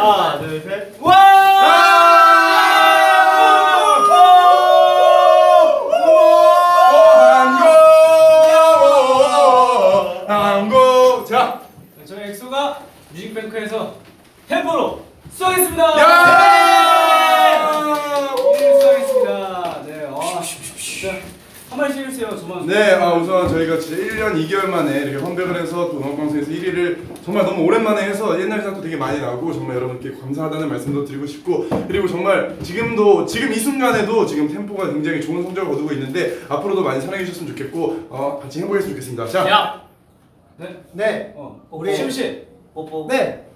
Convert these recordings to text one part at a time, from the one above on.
하나, 둘, 셋. 한국! 자. 저희 엑소가 뮤직뱅크에서 템포로 수고하겠습니다. 야! 네, 수고하겠습니다. 네, 아, 진짜 해주세요. 저만. 네, 아, 우선 저희가 진짜 1년 2개월 만에 이렇게 컴백을 해서 또 음악방송에서 1위를 정말 너무 오랜만에 해서 옛날 생각도 되게 많이 나고 정말 여러분께 감사하다는 말씀도 드리고 싶고 그리고 정말 지금도 지금 이 순간에도 지금 템포가 굉장히 좋은 성적을 거두고 있는데 앞으로도 많이 사랑해 주셨으면 좋겠고 어, 같이 행복했으면 좋겠습니다. 자, 야. 네. 네. 어, 우리- 시우 씨. 뽀뽀. 네.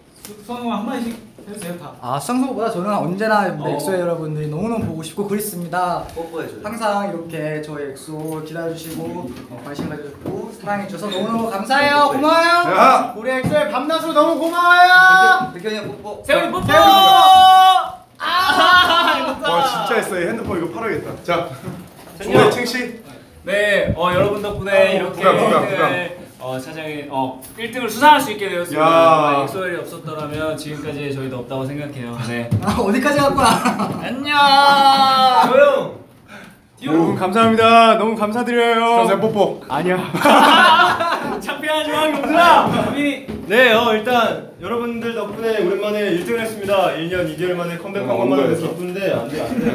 선우 한 마디씩 해주세요. 다. 아 수상소감보다 저는 언제나 어. 엑소엘 여러분들이 너무너무 보고 싶고 그립습니다. 뽀뽀해줘. 항상 이렇게 저희 엑소 기다려주시고 어, 관심 가져주고 사랑해주셔서 너무너무 감사해요. 고마워요. 야! 우리 엑소엘 밤낮으로 너무 고마워요. 백현이 형 뽀뽀. 세훈이 뽀뽀. 와 진짜 했어. 이 핸드폰 이거 팔아야겠다. 자, 챙 씨. 네, 어, 여러분 덕분에 어, 이렇게 부담, 부담, 1등을 어, 차장이 어 1등을 수상할 수 있게 되었습니다. 야. 엑소엘이 없었더라면 지금까지 저희도 없다고 생각해요. 네. 아 어디까지 갔구나. 안녕. 조용. 여러분 감사합니다. 너무 감사드려요. 선생 뽀뽀. 아니야. 용준아. 우리 네, 어 일단 여러분들 덕분에 오랜만에 1등을 했습니다. 1년 2개월 만에 컴백한 어, 것만으로도 엉거렸어. 기쁜데 안 돼, 안 돼.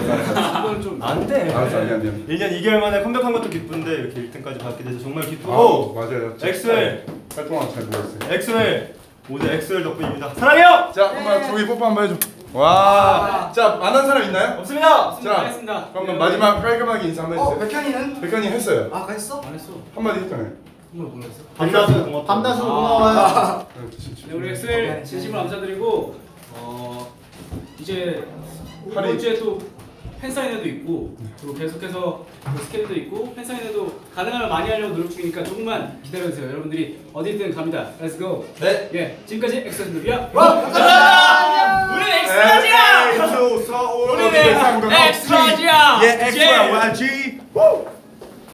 이건 좀. 안 돼. 알았어, 미안 미안. 1년 2개월 만에 컴백한 것도 기쁜데 이렇게 1등까지 받게 돼서 정말 어, 기쁘고 맞아요. 엑소엘, 활동하고 잘 있어요. 엑소엘 모두 엑소엘 덕분입니다. 사랑해요. 자, 한번 저기 뽀뽀 한번 해줘. 와, 자, 안한 사람 있나요? 없습니다. 자, 하겠습니다. 그러면 마지막 깔끔하게 인사 한번 어 해주세요. 백현이는? 백현이 했어요. 아 했어? 안 했어. 한마디 했잖아요. 정말 몰랐어. 밤낮으로. 밤낮으로 아. 고마워요. 네, 우리 엑소엘 진심으로 감사드리고 어 이제 이번 주에 또 팬사인회도 있고 그리고 계속해서 그 스케줄도 있고 팬사인회도 가능하면 많이 하려고 노력 중이니까 조금만 기다려주세요. 여러분들이 어디든 갑니다. Let's go. 네. 예, 지금까지 엑셀들이야. 우리 엑소 사랑하자. 우리는 엑소 사랑하자. 예. 우!